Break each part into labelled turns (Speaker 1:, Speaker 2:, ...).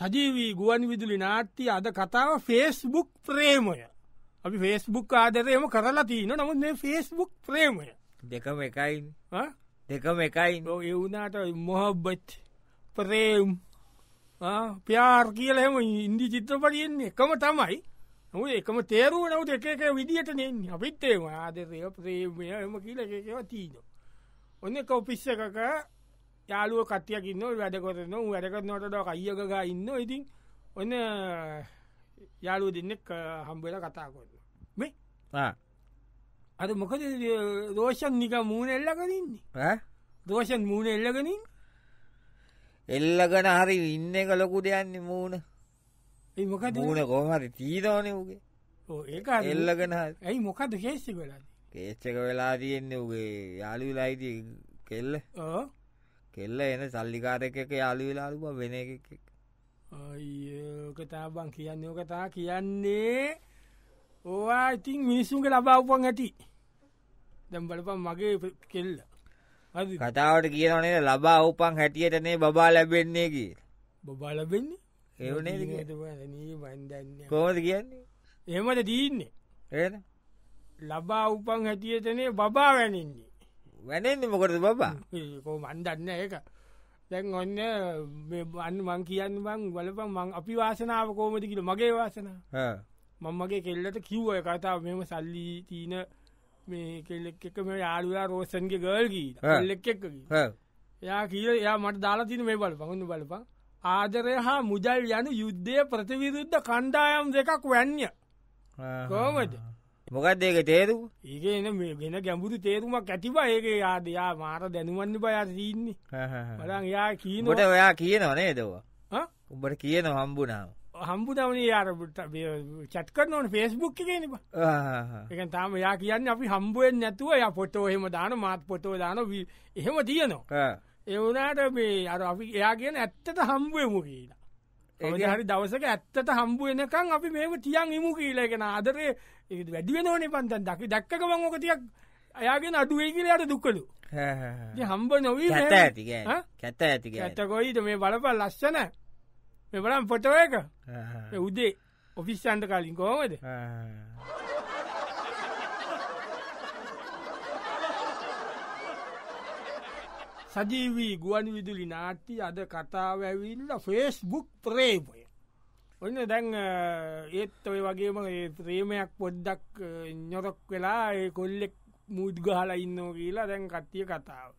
Speaker 1: සජීවී ගුවන් විදුලි නාට්‍ය අද කතාව ෆේස්බුක් ප්‍රේමය. අපි ෆේස්බුක් ආදරයම කරලා තියන නමුත් මේ ෆේස්බුක් ප්‍රේමය.
Speaker 2: දෙකම එකයි? දෙකම එකයි.
Speaker 1: වුණට මොහබ්බත් ප්‍රේම් ප්‍යාර් කියලහෙම ඉන්දි චිත්‍රපටියෙන්නේ එකම තමයි. නු එකම තේරුව නවත් එක එක විදිහට නෙන්නේ. අපිත්තේම ආදරය ප්‍රේමය එම කියල එකව තිීන ඔන්න එක ඔපිස්ස එකක යාලුව කටයකින්න වැඩකොරන වැඩකත් නොටට අයියගග ඉන්න ඉතින් ඔන්න යාලුව දෙන්නෙක් හම්බල කතා කොන්න මේ?
Speaker 2: ආ.
Speaker 1: අද මොකද රෝෂන් නික මූුණ එල්ලකරන්නේ
Speaker 2: ඈ?
Speaker 1: දෝෂන් මූුණ එල්ලගනින්
Speaker 2: එල්ලගන හරි ඉන්න එක ලොකු දෙයන්නේ මූුණ. මූුණ කොහරි තීරෝනයගේ
Speaker 1: ඒ
Speaker 2: එල්ලගෙන
Speaker 1: ඇයි මොකද කේසි වෙලා
Speaker 2: කේච්චක වෙලා තියෙන්නේ උගේ යාලු වෙලායිති කෙල්ල කෙල්ල එන සල්ලිකාරක එක යාලු වෙලාලුම වෙන එක
Speaker 1: කතා බං කියන්නේ කතා කියන්නේ. ඕවා ඉතින් මිනිස්සුන්ගේ ලබාවපන් ඇති. දැම් බලපන් මගේ කෙල්ල.
Speaker 2: කතාවට කියනනේ ලබා උපන් හැටියටනේ බා ලැබෙන්නේ කිය
Speaker 1: බබලබෙන්නේ
Speaker 2: ඒවනේ
Speaker 1: බන්දන්න
Speaker 2: කෝද කියන්නේ?
Speaker 1: එහමට දීන්නේ.
Speaker 2: ඒන
Speaker 1: ලබා උපන් හැටියටනේ බබා වැනින්නේ
Speaker 2: වැනෙන්නේ මොකට බබා?
Speaker 1: කෝ මන්දන්න ඒක. දැන් ඔන්න අන්න මං කියන්න බං බලපන් මං අපි වාසනාව කෝමති කියල. මගේ වාසනා
Speaker 2: ආ.
Speaker 1: මංමගේ කෙල්ලට කිව්ව කතාව මෙම සල්ලි තිීන මේ කෙල්ලෙක් එක මේ යාලුලා රෝසන්ගේ ගල්ගී
Speaker 2: ආ.
Speaker 1: එල්ලෙක් එක්ක
Speaker 2: ආ.
Speaker 1: යා කියල යා මට දාලා තින මේ බල පහඳු බලපන්. ආදරය හා මුදල් යනු යුද්ධය ප්‍රතිවිරුද්ධ කණ්ඩායම් දෙකක් වැන්ය. කෝමද
Speaker 2: මොකක්ද ඒක තේරු
Speaker 1: ඒගෙන මේ ගෙන ගැඹුරු තේරුමක් ඇතිබ ඒක යාදයා මාර දැනුවන්න බයා දීන්නේ බලන් යා
Speaker 2: ට
Speaker 1: කීනට
Speaker 2: ඔයා කියනවනේ දවා උඹට කියන හම්බුනාව
Speaker 1: හම්බුදවන යාරට චට්කර නොන ෆෙස්බුක් කියනබ එක තාම යා කියන්න අපි හම්බුවෙන් නැතුව ය පොටෝ හෙම දාන මාත් පොටෝ දාන එහෙම තියනවා. එවනාට මේ අර අපි එයා කියන ඇත්තට හම්බුවමු කියලා ඒ හරි දවසක ඇත්තට හම්බු වෙනකං අපි මේම තියන් ඉමු කියලගෙන ආදරේ වැඩිුව නොනේ පන්තන් දකි දක්කමං ඕකතියක් අයාගෙන අඩුවේ කියලයට දුක්කලු හම්බ නොවී
Speaker 2: ඇති
Speaker 1: ඈ?
Speaker 2: කැත ඇති
Speaker 1: ඇත්තකොයිට මේ බලපල් ලස්සන. මෙ බලම් පොටෝ එක. මේ උදේ ඔෆිස්සන්ට කලින් කෝමද සජීවී ගුවන් විදුලි නාට්‍ය අද කතාව ඇවිල්ල ෆේස්බුක් ප්‍රේමය. ඔන්න දැන් ඒත් ඔය වගේම ප්‍රේමයක් පොඩ්ඩක් අ, ည ොරොක් වෙලා ඒ කොල්ලෙක් මුද්ගහලා ඉන්නෝ කියලා දැන් කට්ටිය කතාව.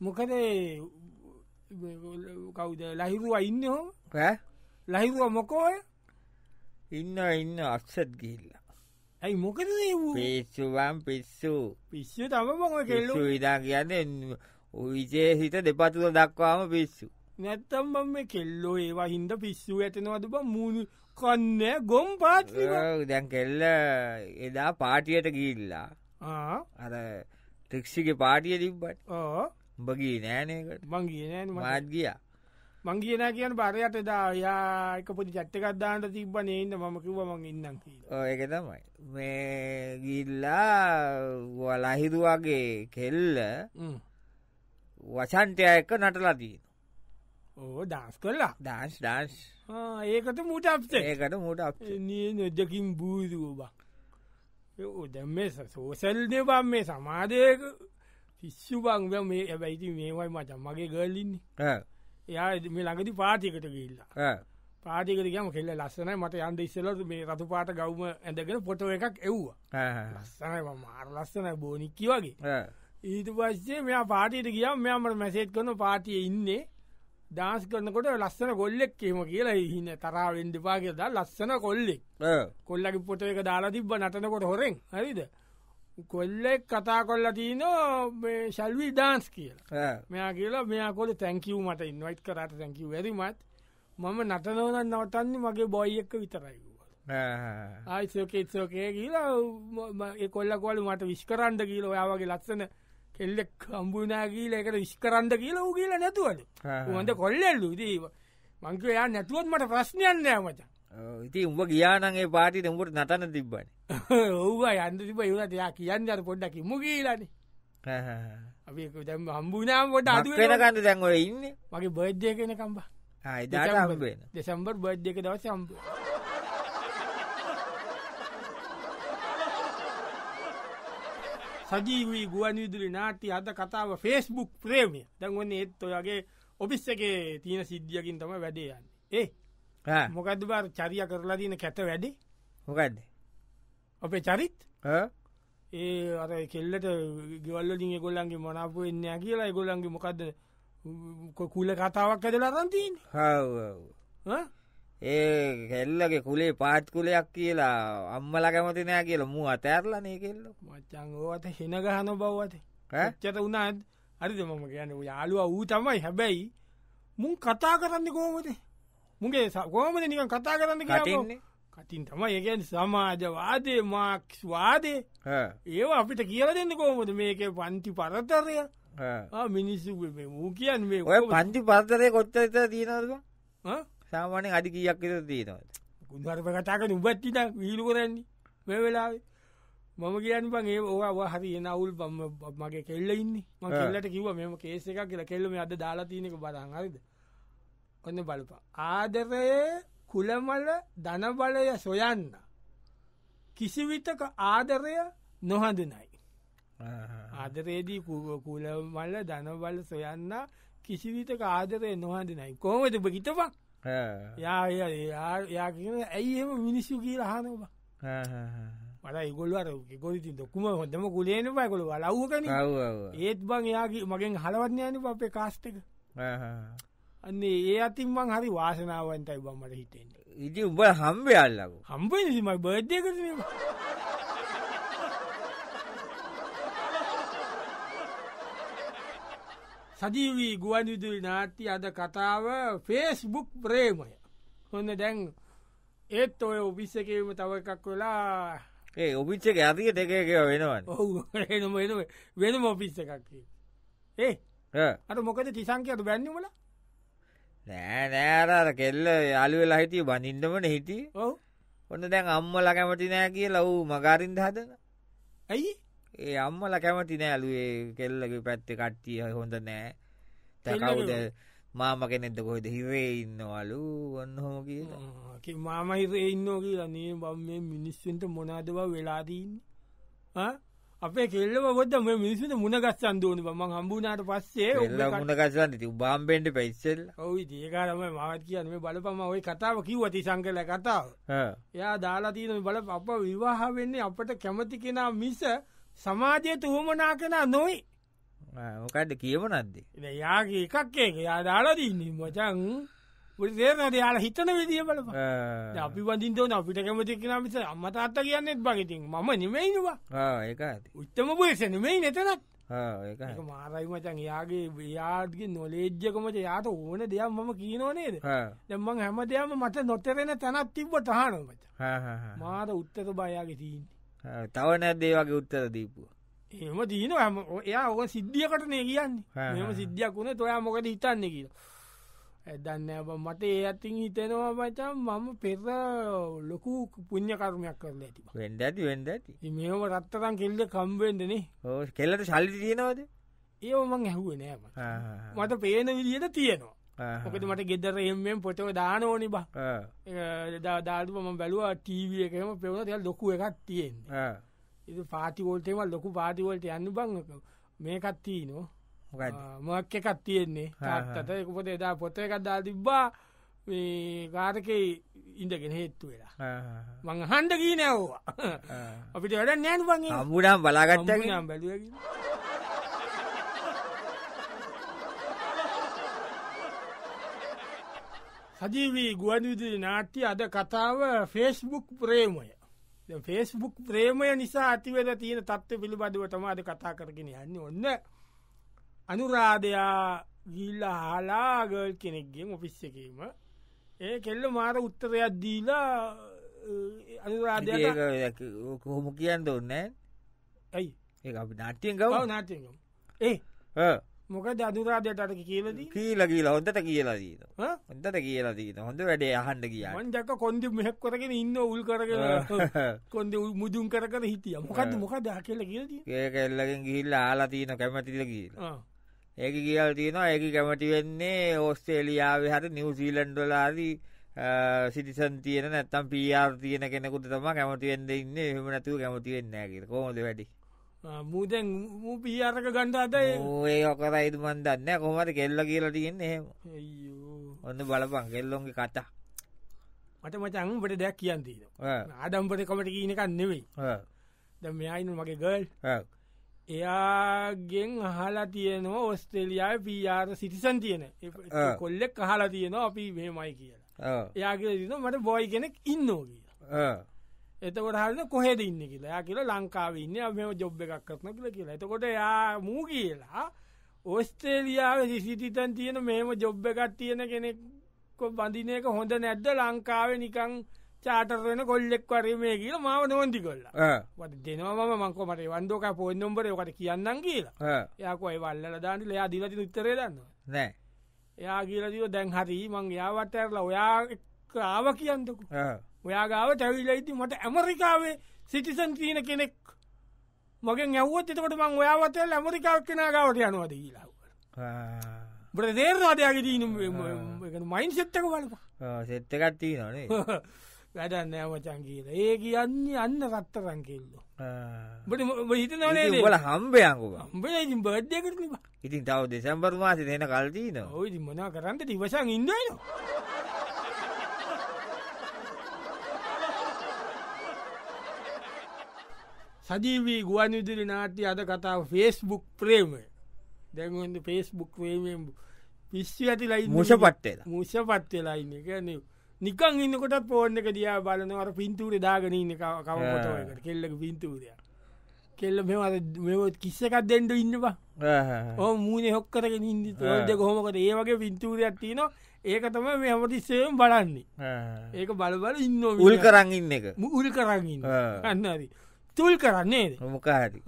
Speaker 1: මොකද කවුද? ලහිරුව ඉන්න හෝ ලහිරුව මොකෝය
Speaker 2: ඉන්න ඉන්න අක්ෂත් ගිල්ල
Speaker 1: ඇයි මොකද?
Speaker 2: පිස්සුවම් පිස්සු.
Speaker 1: පිස්්‍ය තම මොක කෙල්ලු
Speaker 2: පිස්සු විදා කියන්න විජේ හිත දෙපතුර දක්වාම පිස්සු.
Speaker 1: නැත්තම් බම් මේ කෙල්ලෝ ඒවා හින්ද පිස්සු ඇතනවද බ? මුණු කන්න ගොම් පාත්
Speaker 2: දැන් කෙල්ල එදා පාටියට ගිල්ලා අර ටෙක්සිගේ පාටිය තිබ්බට. උඹගී නෑනකට
Speaker 1: මං කියනෑන
Speaker 2: මාත් ගිය.
Speaker 1: මං කියන බරයට දා යා එක පොඩි චට්ටකක්දාන්නට තිබ්බ නේන්ද මම කිව මං ඉන්නම්
Speaker 2: ඒක තමයි. මේ ගිල්ලා ලහිරුවගේ කෙල්ල. වසන්ටය එක නටලා තියන
Speaker 1: ඕ දස් කල්ලා
Speaker 2: ඩාන්ස් ඩාන්ස්
Speaker 1: ඒකට මුට අප්සේ
Speaker 2: ඒකට මුට අප
Speaker 1: නිය නොදකින් බූදුව බා දැම් මේ සෝසල්නය බම් මේ සමාධයක පිස්සු බං. මේ ඇබැයිති මේවයි මචන් මගේ ගල්ලින්නේ එයා මේ ළඟති පාතිකට ගිල්ලා පාටිකට ගම කෙල්ල ලස්සනයි. මට යන්ද ඉස්සලට මේ රතු පාට ගවම ඇඳගෙන පොටෝ එකක් එව්වා. ලස්සනයි මාර ලස්සනයි. බෝනික්කි වගේ ඊට පස්සේ මෙයා පාටියට ගියම් මෙයාමට මැසේත් කරන පාටිය ඉන්නේ. දාස් කරනකොට ලස්සන කොල්ලෙක් කියම කියලා හින්න තරාවෙන් දෙපා කියදා ලස්සන කොල්ලෙක්. කොල්ලකි පොට එක දාලා තිබ්බ නටනකොට හොරෙන්. හරිද? කොල්ලෙක් කතා කොල්ල තියන ශල්වී ඩාන්ස් කියලා. මෙයා කියලා මෙයා කොල තැංකිව් මට ඉන්වයිට් කරට තැංකිව වැරිමත් මම නටනවන නවටන්නේ මගේ බොයි එක්ක විතරයි ආයිසෝකේත්සෝකේ කියලා ඒ කොල්ලකොල මට විස්කරන්ඩ කියල ඔයාවගේ ලස්සන කෙල්ලෙක් හම්බුනා කියල එකට විස්කරන්ඩ කියලා ූ කියලා නැතුවද? හොඳ කොල්ලෙල්ලු. දීව මංක එයා නැතුවත් මට ප්‍රශ්නයන්න මච.
Speaker 2: ඉති උඹ ගියානගේ පාටි උඹට නටන තිබ්බන.
Speaker 1: ඔව්ව යන්න තිබ යුනට යා කියන්න අර පොඩ්ඩක් ඉම කියලන. අපි දැම් හම්බුනාම පොට අද
Speaker 2: වෙනකන්න දැන්ව ඉන්න?
Speaker 1: මගේ බර්ධය කෙන කම්බා දෙසම්බර් එක දවස සම්ප සජීවී ගුවන් විදුලි නාටි අද කතාව ෆේස්බුක් ප්‍රේමිය. දැන්වන්න ඒත් ඔයගේ ඔපිස්ස එකේ තියෙන සිද්ධියකින් තම වැඩේ යන්න. ඒ මොකද බාර චරිය කරලා තියන කැත වැඩි?
Speaker 2: මොකක්ද
Speaker 1: අපේ චරිත්? ඒ අර කෙල්ලට ගෙවල්ලින් ගොල්ලන්ගේ මනාපු එන්න කියලා ගොල්ලන්ගේ මොකක්ද කුල කතාවක් ඇදල අරන්තින්
Speaker 2: ඒ කෙල්ලගේ කුලේ පාත් කුලයක් කියලා අම්මල කැමති නෑ කියල මු අතෑරලනේ කෙල්ල.
Speaker 1: මචන් ඕත හෙන ගහන බව්වත චත වුණත් හරිද මම කියන යාලුව වූ තමයි. හැබැයි මුන් කතා කරන්න කෝමද මුගේ කෝමද නිකන් කතා කරන්න
Speaker 2: කටන්නේ?
Speaker 1: කටින් තම ඒගැන් සමාජවාදය මාක්ස් වාදය ඒවා අපිට කියල දෙන්න කෝමද මේක පන්ති පරතරය. මිනිස්සු මූ කියන් මේ
Speaker 2: ඔය පංචි පත්තරය කොච්චත තියෙනද සාමානය අඩි කියක් තියෙනවද
Speaker 1: ගුන්හරප කතාක උබත්තින වීලු කරන්නේ. මේ වෙලාවේ. මම කියන්න බං ඒ ඕවා හරි නවුල් බම මගේ කෙල්ල ඉන්න. ම කෙල්ලට කිව මෙම කේස එකක් කියලා. කෙල්ලම අද දාලා තියනක බරන් හරිද? ඔන්න බලපා ආදරය කුලමල ධනබලය සොයන්න. කිසිවිතක ආදරය නොහඳනයි. ආදරේදී කුලමල්ල ධනබල සොයන්න කිසිවිතක ආදරය නොහඳනයි. කෝමද බගිතපක් යා යා කියන ඇයි එම මිනිස්සු කියල හනවා මට ඉගොල්වර ගොලති දොකුම හොඳම කුලේන පයකොළ ලව්කන ඒත් බං යාගේ මගෙන් හලවත්නයන අපේ කාස්ටක අන්නේ ඒ අතින් මං හරි වාසනාවන්තයි බම්මට හිතෙන්ට
Speaker 2: ඉති උඹ හම්බේ අල්ලකු
Speaker 1: හම්බේ නිසිමයි බර්ධය කරන සජීවී ගුවන්විදුරි නාට්‍ය අද කතාව ෆේස්බුක් ප්‍රේමය. හොන්න දැන් ඒත් ඔය ඔබිස්ස එකම තව එකක් වෙලා
Speaker 2: ඒ ඔබිච්ච එක වෙනවන්.
Speaker 1: ඔහු එනම එන වෙනම ඔපිස්ස එකක් ඒ. අට මොකද තිසංකයට බැන්නමල
Speaker 2: නෑ නෑරර කෙල්ල යාලු වෙලා හිටිය බඳින්ඩමන හිටිය.
Speaker 1: ඔව.
Speaker 2: ඔන්න දැන් අම්මල කැමති නෑ කිය ලව් මගරින්ද හදන
Speaker 1: ඇයි
Speaker 2: ඒ අම්මල කැමති නෑලුවේ කෙල්ලගේ පැත්ත කට්ටිය හොඳ නෑ. තැකවුද මාම කෙනෙද කොයිද හිරේ ඉන්නවලු ඔන්න හෝ
Speaker 1: කියලා. මාම හිරේ ඉන්නෝ කියලා නේ. බම් මේ මිනිස්සුන්ට මොනාදව වෙලාදීන්න අපේ කෙල්ලව ොද මේ මිනිසුට මුණගස්සන් දෝන ම හම්බුනාට පස්සේ
Speaker 2: මුණගසන්න ති බාම්බෙන්ට පැස්සෙල්
Speaker 1: ඔයි ඒකාරම මවත් කියන්න මේ බලපම ඔයි කතාව කිව්වති සංකල කතාව. යා දාලා තියන බල අප විවාහ වෙන්නේ අපට කැමති කෙනා මිස සමාජය තුහමනා කෙනා නොයි
Speaker 2: මොකඩ කියව නද්දේ
Speaker 1: යාගේ එකක් ඒක. යා දාලාදීන්නේ මචන් සේනද යාල හිතන විදිිය බලප අපි වදින්තවන අපිට කැමති කෙන මිස අම්මත අත්ත කියන්නෙත් බගතින් ම නෙමයිනවා
Speaker 2: ඒක
Speaker 1: උත්තම පුයස නෙමයි නැතනත්. මාරයි මචන් යාගේ යාගේ නොලේජ්ජකමට යාට ඕන දෙයක් මම කියීනෝනේද දෙමං හැම දෙයක්ම මට නොතරෙන තැනත් තිබ්බ තහනමට මාර උත්තර බයාගේ තිීන්
Speaker 2: තව නැද්දේ වගේ උත්තර දීපුුව?
Speaker 1: එම දීන හම එයා ඕක සිද්ධියකට නේ කියන්නේ මෙම සිද්ධියක් වුණේ තොයා මොකද හිතන්න කියලා. ඇදන්න මට ඒ අතින් හිතෙනවා මචම් මම පෙර ලොකු පුං්ඥ කර්මයක් කරල ඇති
Speaker 2: වෙන්ඩ ඇති වෙන්ඩ ඇති.
Speaker 1: මෙම රත්තරම් කෙල්ල කම්බෙන්දනේ
Speaker 2: කෙල්ලට සල්ලි තියෙනවද?
Speaker 1: ඒ මං ඇහුව නෑම මට පේන විදියට තියෙනවා මොකද මට ගෙදර එම්ෙන් පොටව දාන ඕනි බා. දාදාම බැලුව ටීව එකම පෙවන තිය ලොකු එකක් තියෙන් ඉ පාතිවෝල්ටේම ලොකු පාතිවෝල්ට යන්න බං මේකත්තිී නෝ මොක් එකත් තියෙන්නේ. තාත්තත එකපොට එදා පොත එකක් දා තිබ්බා. කාරක ඉඳගෙන හේත්තු වෙලා. මං හන්ඩ කී නැව්වා අපිට වැඩ නෑන් වගේ
Speaker 2: අම්බුඩම් බලාගත්ත
Speaker 1: නම් බැලුව සජීවී ගුවන්විදුරි නාට්‍ය අද කතාව ෆේස්බුක් ප්‍රේමය. ෆේස්බුක් ප්‍රේමය නිසා අතිවෙල තියෙන තත්ව පිළිබඳව තමාද කතා කරගෙන යන්න. ඔන්න අනුරාධයා ගිල්ල හලාගල් කෙනෙක්ගේ ඔෆිස් එකීම. ඒ කෙල්ල මාර උත්තරයක් දීලා අනුරාධය
Speaker 2: කොහොම කියන්න ඔන්නෑ
Speaker 1: ඇයි?
Speaker 2: ඒ අපි නාට්‍යයෙන් ගව
Speaker 1: නාටයකම් ඒ මොක අදුරාධයට අට කියලදී
Speaker 2: කියීල කියලා හොඳට කියලා දීන හොඳට කියලා දීන හොඳ වැඩේ අහන්ඩ කිය
Speaker 1: මන්දක කොන්ද මෙහක් කරගෙන ඉන්න උල් කරගෙන කොන්ද මුදුන් කර කර හිටිය මොකද මොකද කියල කියලදී
Speaker 2: ඒ කෙල්ලකින් ගිහිල්ල ආලා තියන කැමතිල කියලා. ඒක කියල් තියෙනවා. ඒක කැමති වෙන්නේ ඕස්ටේලියාව හරි නිවසීලන්ඩලාදී සිටිසන් තියන නැත්තම් පියාර් තියන කෙනෙකුට තම කැමතිවෙන්ද ඉන්න. එහම නැතුව කැමතිවෙන්න ඇකිර කොමද වැඩි
Speaker 1: මූතැන් මූ පියාරක ගණ්ඩාද
Speaker 2: ඒ ඔකරයිද මන් දන්න කොමට කෙල්ල කියලා තියෙන්නේ එහෙම? ඔන්න බලපන් කෙල්ලොන්ගේ කතා.
Speaker 1: මට මචංට දෙයක් කියන්තිීන ආඩම්පට කමට කියනකන්න නෙවෙයි. ද මෙයයින මගේ ගල් එයාගෙන් අහලා තියනවා ඔස්ට්‍රේලියයා පියාර සිටිසන් තියෙන. කොල්ලෙක් අහලා තියෙනවා අපි මෙමයි කියලා. එයාගේ තින මට බොයි කෙනෙක් ඉන්නෝ කියලා එතකොට හරන කොහෙද ඉන්න කියලා. යා කියලා ලංකාව ඉන්න. මෙම ජොබ් එකක් කරන කියල කියලා. එතකොට යා මූ කියලා ඔස්ට්‍රේලියාව සිසිටිතන් තියෙන මෙම ජොබ් එකත් තියෙන කෙනෙක් බඳින එක හොඳ නැද්ද? ලංකාව නිකං චාටරෙන කොල්ලෙක් වරේ මේ කියල මාව නොන්දි කොල්ල දෙනවා මංකොමට වන්දෝක පොන් නොම්බර කට කියන්නම් කියලා. යකොයි වල්ල දාන්න ලයා දිලති උත්තරේ දන්න
Speaker 2: නෑ.
Speaker 1: එයා කියලදිව දැන් හරි මං යාවටඇරලා ඔයා ආව කියන්නකු ඔයා ගාව තැවිලයිති මට ඇමරිකාවේ සිටිසන් තියන කෙනෙක් මගේ ඇව්වත් එතකට මං ඔයාවතල් ඇමරිකාවක් කෙන ගාවට යනවාද කියලාව බට දේරවාදයාගේ දීන මයින් සෙත්තක බලප
Speaker 2: සෙත්තකත්තිී නොනේ
Speaker 1: වැඩන්න ඇමචන් කියල. ඒ කියන්නේ අන්න රත්තරන් කෙල්ලො. හිත නොනේ
Speaker 2: බල හම්බයංකුව
Speaker 1: බ බඩ්යකට
Speaker 2: ඉතින් තව දෙසැම්බර් මාස දෙන කල්තිීන
Speaker 1: ඔයි මනා කරන්න තිවසන් ඉන්නන සජීවී ගුවන් විදිරි නාට්‍ය අද කතාව ෆේස්බුක් ප්‍රේමය. දැන්ගොන්ද ෆේස්බුක් ප්‍රේමයෙන් පිස්සි ඇතිලයි
Speaker 2: මුෂ පට්ටේලා
Speaker 1: මුෂ පත්වෙලායින්න ගැන නිකං ඉන්නකොට පෝර්න එක දියා බලනවර පින්තුර දාගෙන ඉන්න කවපොතකට කෙල්ලක පින්තූරය කෙල්ල මෙමද මෙත් කිස්සකත් දෙෙන්ඩ ඉන්නවා. ඕ මූුණ හොක්කරගෙන ඉදි ද කොහොමකට ඒ වගේ පින්තූරයක් තියන ඒක තම මේ හමතිස්සේම් බලන්නේ. ඒක බලබල ඉන්න
Speaker 2: උල් කරන්න ඉන්න එක.
Speaker 1: උල් කරන්න අන්නරි තුල් කරන්නේ
Speaker 2: මොකාහරි.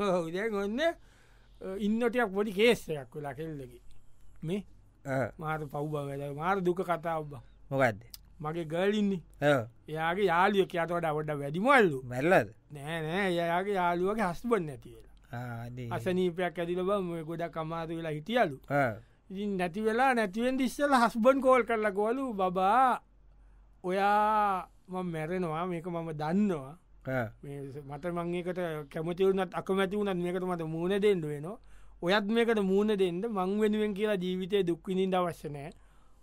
Speaker 1: ඔන්න ඉන්නටයක් පොඩි කේස්සයක් වෙලා කෙල්ලකි. මේ? මාර පව්බ වැද මාර දුක කතා ඔබ
Speaker 2: මොකක්ද
Speaker 1: මගේ ගලින්නේ එයාගේ යාලිය කියතවට වට වැඩිමල්ලු
Speaker 2: මැල්ලද
Speaker 1: නෑ නෑ. එයාගේ යාලුවගේ හස්බන් නැතිවෙලා අසනීපයක් ඇතිල බ ගොඩක් අමාතු වෙලා හිටියලු. ඉතින් නැති වෙලා නැතිවෙන් දිස්සල හස්බන් කෝල් කරලා ගොලු බබා ඔයා මැරෙනවා. මේක මම දන්නවා මට මංඒකට කැමතිවුනත් අකමැති වුනත් මේකට මට මූුණ දෙෙන්ඩ වෙනවා. ඔයත් මේකට මූුණ දෙෙන්ට මං වෙනුවෙන් කියලා ජීවිතය දුක්විනින්ට අවශ්‍යනෑ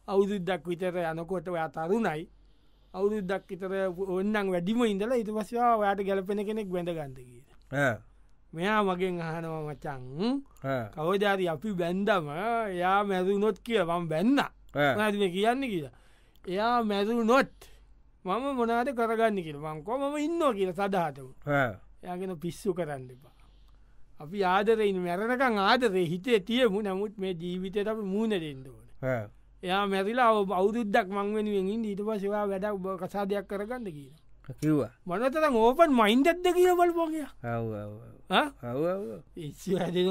Speaker 1: අවුදුද්දක් විතර යනකොට ඔයා තරුණයි. අවුදුද්දක් විතර ඔන්නන් වැඩිම ඉඳලා ඉට පස්වා ඔයාට ගැලපෙන කෙනෙක් වැඳ ගන්තකීද මෙයා මගෙන් අහනව මචං කවජාරි අපි බැන්දම? එයා මැරුණොත් කිය මම් බැන්න. ඇතින කියන්න? කියලා. එයා මැරු නොත් මම මොනාද කරගන්න කියල මංකෝ මම ඉන්න කියල සදාතම යගෙන පිස්සු කරන්න එපා. අපි ආදරෙන් මැරණකං ආදරේ හිතේ තියමු. නමුත් මේ ජීවිතයට අප මූුණ දෙෙන්ඩෝන එයා මැරිලා අවුදුද්දක් මංවෙනුවෙන් ඊට පසවා වැඩක් බ කසාදයක් කරගන්න කියලා.
Speaker 2: කිව්වා.
Speaker 1: මනතර ඕපන් මයින්දත්ද කියල බලපෝගය ඇතින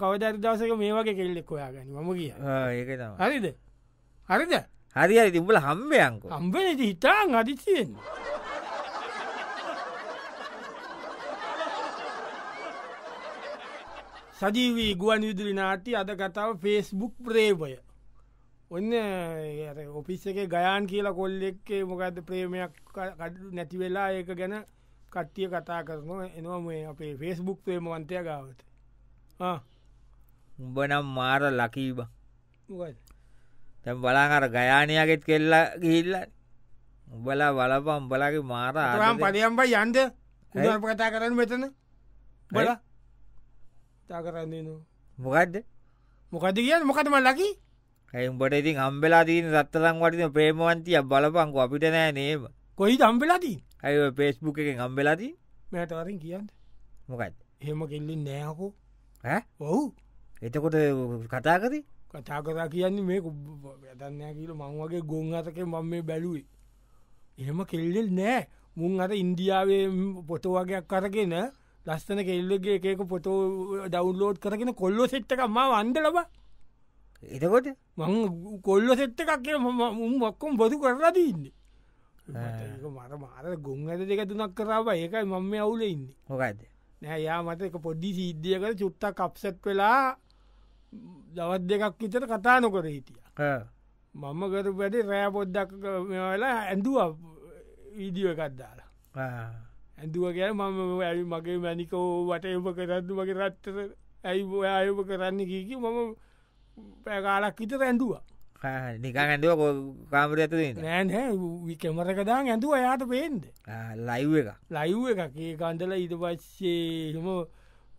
Speaker 1: කවදර දවසක මේ වගේ කෙල්ලෙක් ඔයාගන්න මම කිය හරිද? හරිද
Speaker 2: හරි හරි තිබල හම්බයංකු
Speaker 1: අම්බන හිතාන් අදිසියෙන් සජීවී ගුවන් විදුරි නාටි අද කතාව ෆේස්බුක් ප්‍රේපය ඔන්න ඔපිස්ස එක ගයන් කියලා කොල්ලෙක්කේ මොකද ප්‍රේමයක් නැති වෙලා ඒක ගැන කට්ටිය කතා කරනවා. එනවා මේ අපේ ෆේස්බුක් ප්‍රේමවන්තය ගාවට.
Speaker 2: උඹ නම් මාර ලකීබ තැම් බලාහර ගයානයගෙත් කෙල්ලා ගිහිල්ල උඹලා බලපම් උඹලගේ මාර
Speaker 1: ආරම් පඩයම්බ යන්ද? කතා කරන්න මෙතන? බල තා කරන්න
Speaker 2: මොකක්ද
Speaker 1: මොකද කියන්න? මොකටම ලකි?
Speaker 2: ඇයිම්බට ඉතින් අම්බෙලා තිීන රත්තරම් වටින ප්‍රේමවන්තිය බලපංකු? අපිට නෑ නේම.
Speaker 1: කොයි අම්බෙලාදී
Speaker 2: ඇයි පේස්බුක් එකෙන් අම්බෙලාදී
Speaker 1: මෑතවරින් කියන්න.
Speaker 2: මොකත්
Speaker 1: එහෙම කෙල්ලින් නෑහකෝ
Speaker 2: ඔහු එතකොට කතා
Speaker 1: කතා කියන්නේ මේ වැදන්නෑ කියල මං වගේ ගොන් අතක මම මේ බැලුවේ. එහෙම කෙල්ලෙල් නෑ මුන් අත ඉන්දියාවේ පොතෝ වගේයක් කරගෙන ලස්සන කෙල්ලගේ එකක පොතෝ ඩවන්ලෝඩ් කරගෙන කොල්ලො සෙට්ටක ම අන්ද ලබ
Speaker 2: එතකොට?
Speaker 1: මං කොල්ල සෙට්ට එකක් කිය උම් ඔක්කොම් බොදු කරලාද ඉන්න මට මාර ගොන් ඇත දෙක තුනක් කරාව ඒකයි මම අවුල ඉන්න.
Speaker 2: මොකයිද
Speaker 1: නෑ යා මත එක පොඩ්ඩි සිද්ධියකට චුට්ටක් කප්සට් වෙලා දවත් දෙකක් විතර කතා නොකර හිටිය. මම කර වැඩි රෑ පොද්දක් වෙලා ඇඳුව වීඩියෝ එකත් දාලා. ඇඳුව ගැන මම ඇයි මගේ මැනිකෝ වට එම කරත්තු මගේ රත්තර ඇයි අයප කරන්න කීකි මම පැකාලක් විතර ඇඳුවා.
Speaker 2: නිකන් ඇඳුව කාමර ඇතු
Speaker 1: නෑනෑ කෙමරකදා ඇඳුව. යාට පේන්ද
Speaker 2: ලයිව් එක.
Speaker 1: ලයිව් එකක්. ඒ කන්දල ඊට පස්සේ හම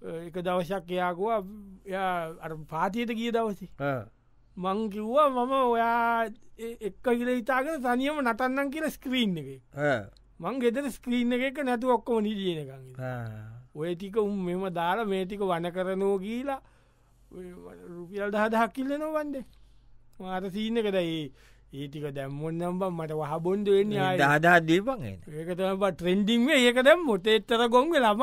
Speaker 1: එක දවසක් එයාකුවා එයා පාතියට ගිය දවසේ. මං කිව්වා මම ඔයා එක්ක කියල ඉතාගෙන තනියම නටන්නන් කියල ස්ක්‍රීන් එක මං ගෙදර ස්ක්‍රීන් එක නැතු ඔක්කොම නිදියනකං ඔය ටික උම් මෙම දාලා මේටික වන කරනෝ කියලා රුපියල් දහදහක් කිල්ලන වන්ඩේ මාත සීන එකද ඒ ඒටික දැම්මොන් නම්බම් මට වහ බොන්්ඩ වෙන්න
Speaker 2: දහදා දීපන්
Speaker 1: ඒකතම ට්‍රෙන්ඩිං ඒක දැම් මොට එත්තර ගොන්ග ලබ